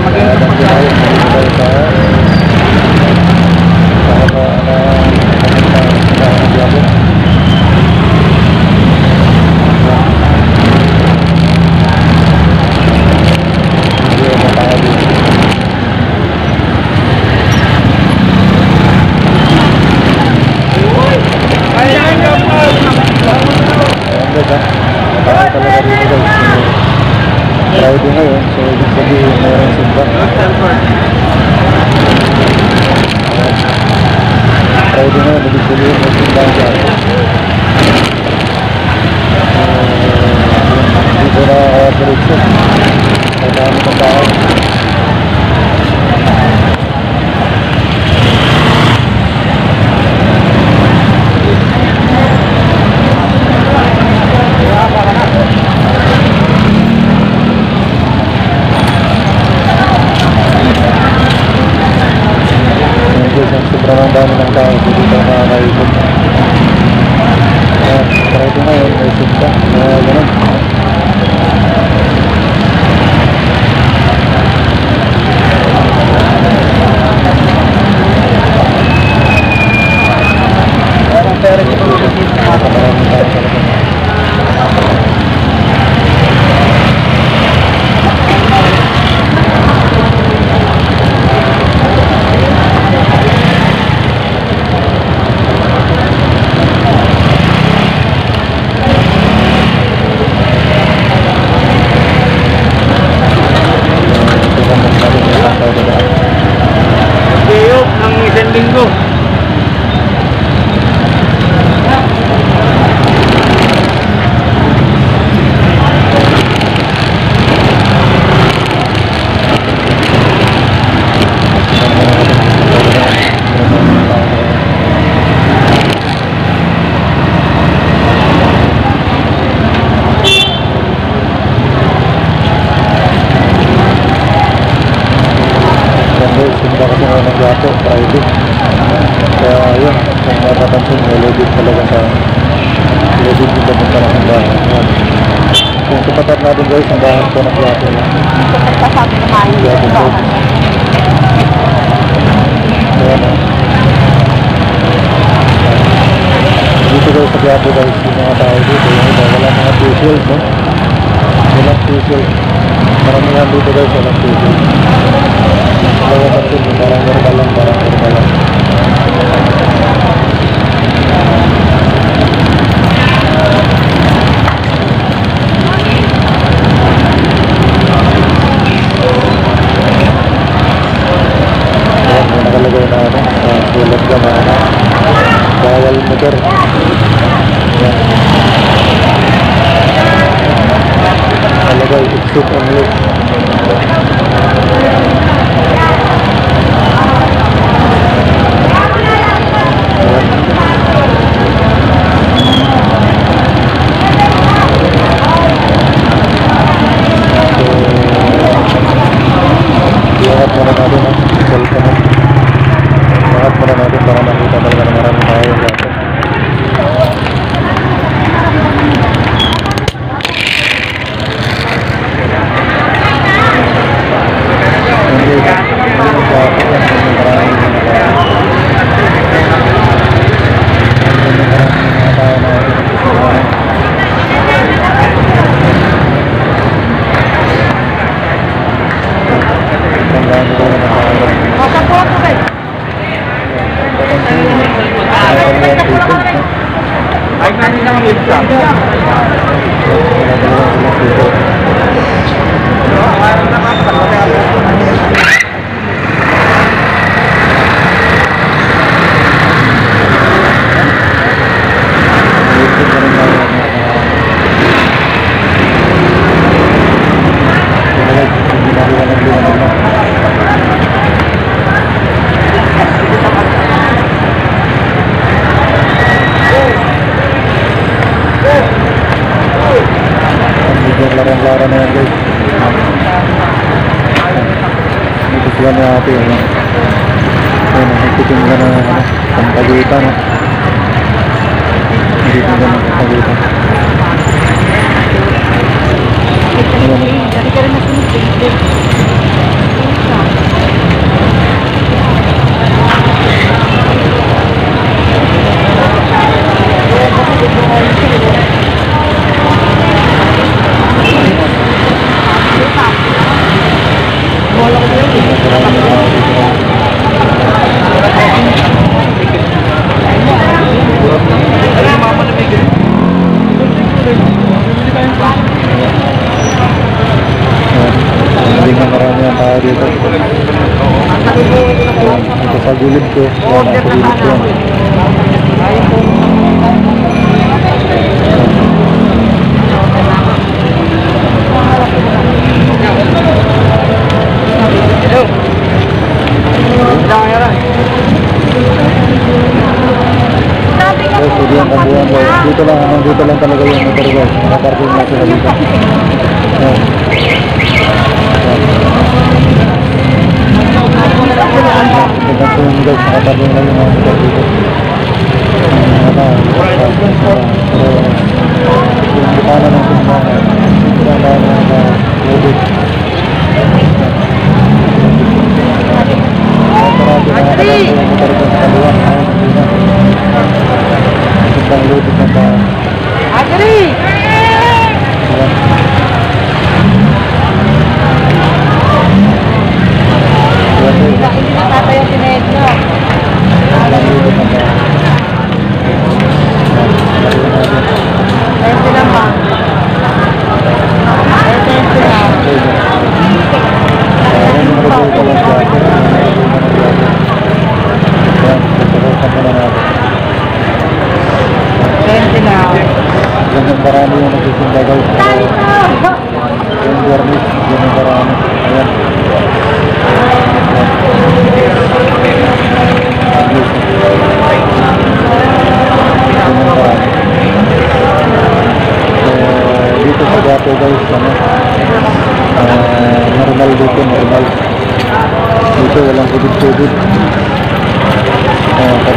আমাদের tinda kasi ako ng gato, Friday. Kaya yun, kung matatansin, may loaded talaga sa loaded din dapat pala ng bahay. Kung tupatat natin guys, ang bahay ko ng gato. Pasang naman yung bahay. Ayan o. Dito guys, sa gato guys, yung mga tao dito, yung iba, wala mga fuel, no? Walang fuel. Marami nga dito guys, walang tubig. Walang tubig, parang normal lang, parang normal lang. ate. Ano? Oh. Ayun, nagtitimula na ano, pampagitan. Ano?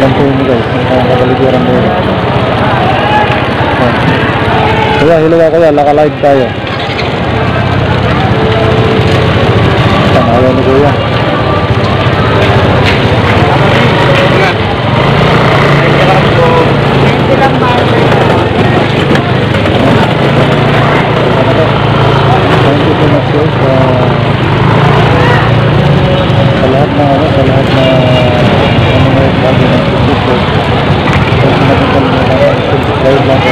alam po yun guys ang kapaliguran mo yun kaya hilaga kaya lakalive tayo ayaw ni kuya. Sa lahat na ano, sa lahat na ano na There's one.